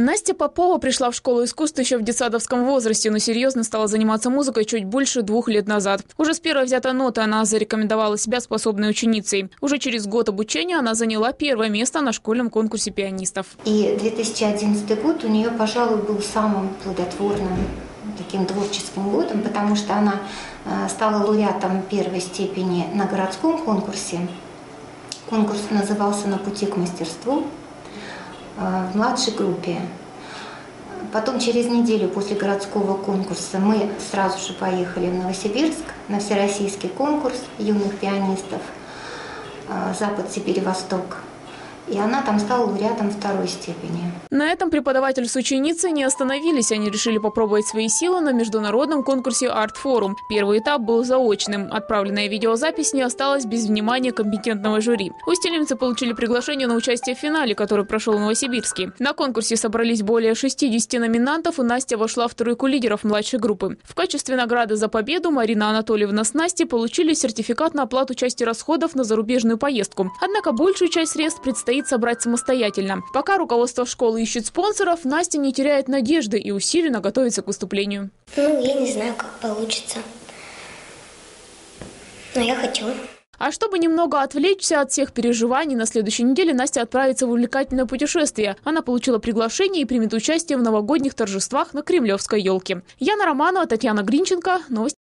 Настя Попова пришла в школу искусств еще в детсадовском возрасте, но серьезно стала заниматься музыкой чуть больше двух лет назад. Уже с первой взятой ноты она зарекомендовала себя способной ученицей. Уже через год обучения она заняла первое место на школьном конкурсе пианистов. И 2011 год у нее, пожалуй, был самым плодотворным таким творческим годом, потому что она э, стала лауреатом первой степени на городском конкурсе. Конкурс назывался «На пути к мастерству» в младшей группе. Потом через неделю после городского конкурса мы сразу же поехали в Новосибирск на всероссийский конкурс юных пианистов «Запад, Сибирь, Восток». И она там стала лауреатом второй степени. На этом преподаватель с ученицей не остановились. Они решили попробовать свои силы на международном конкурсе Art Forum. Первый этап был заочным. Отправленная видеозапись не осталась без внимания компетентного жюри. Устилимцы получили приглашение на участие в финале, который прошел в Новосибирске. На конкурсе собрались более 60 номинантов, и Настя вошла в тройку лидеров младшей группы. В качестве награды за победу Марина Анатольевна с Настей получили сертификат на оплату части расходов на зарубежную поездку. Однако большую часть средств предстоит предстоит собрать самостоятельно. Пока руководство школы ищет спонсоров, Настя не теряет надежды и усиленно готовится к выступлению. Ну, я не знаю, как получится. Но я хочу. А чтобы немного отвлечься от всех переживаний, на следующей неделе Настя отправится в увлекательное путешествие. Она получила приглашение и примет участие в новогодних торжествах на Кремлевской елке. Яна Романова, Татьяна Гринченко. Новости.